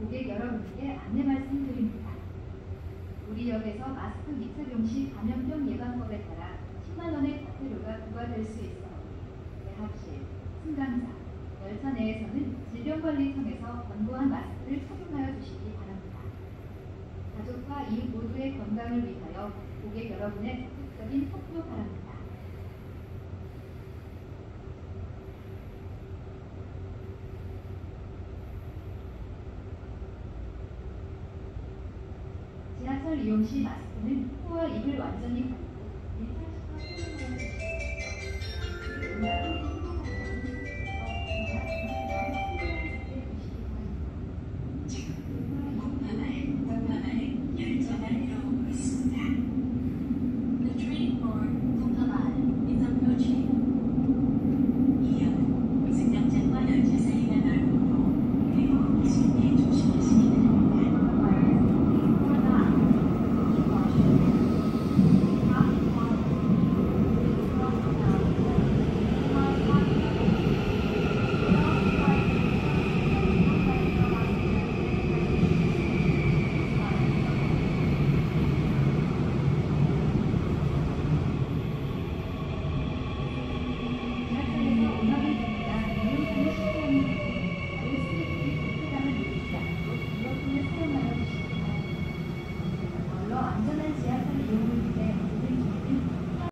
고객 여러분께 안내 말씀드립니다. 우리 역에서 마스크 미착용 시 감염병 예방법에 따라 10만 원의 과태료가 부과될 수 있어 대합실, 승강장, 열차 내에서는 질병관리청에서 권고한 마스크를 착용하여 주시기 바랍니다. 가족과 이웃 모두의 건강을 위하여 고객 여러분의 적극적인 협조 마스크를 이용 시 마스크는 코와 입을 완전히 감고 1 8 0 0